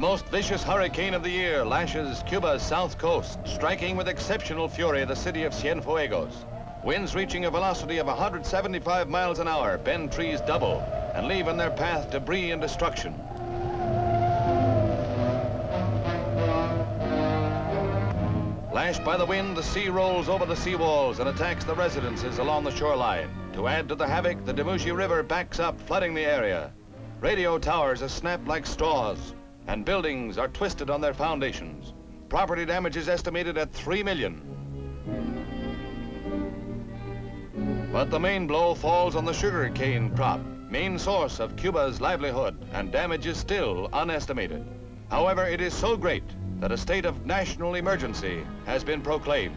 most vicious hurricane of the year lashes Cuba's south coast, striking with exceptional fury the city of Cienfuegos. Winds reaching a velocity of 175 miles an hour bend trees double and leave in their path debris and destruction. Lashed by the wind, the sea rolls over the seawalls and attacks the residences along the shoreline. To add to the havoc, the Damují River backs up, flooding the area. Radio towers are snapped like straws, and buildings are twisted on their foundations. Property damage is estimated at three million. But the main blow falls on the sugar cane crop, main source of Cuba's livelihood, and damage is still unestimated. However, it is so great that a state of national emergency has been proclaimed.